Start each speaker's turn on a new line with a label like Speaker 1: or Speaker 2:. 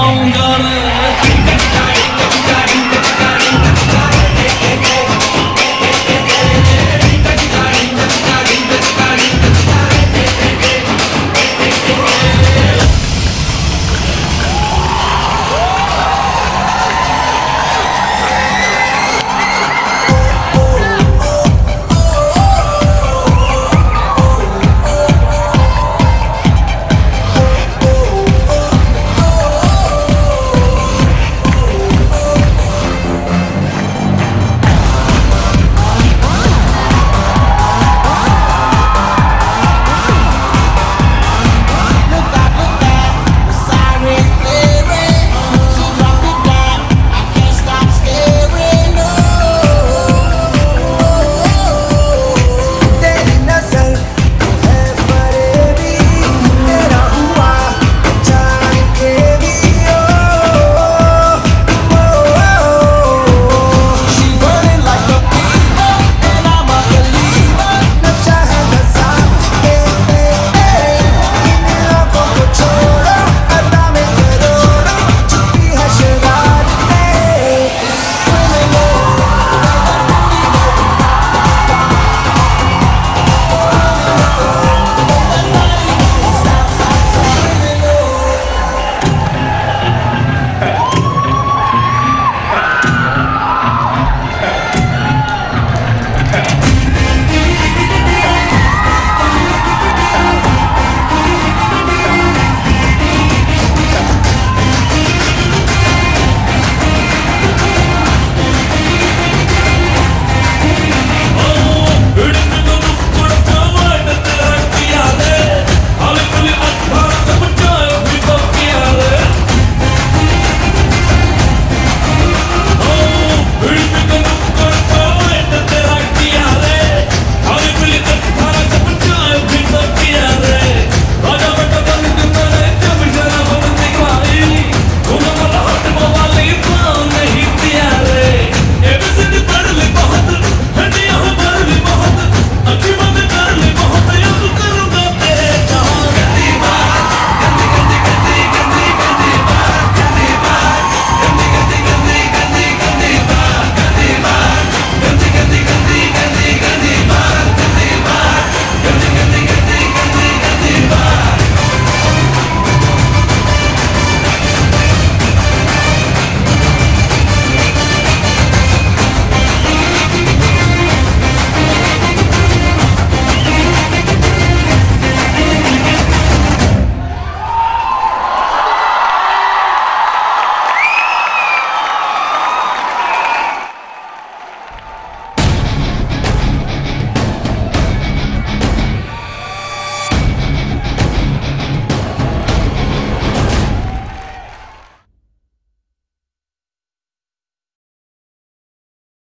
Speaker 1: I'm gonna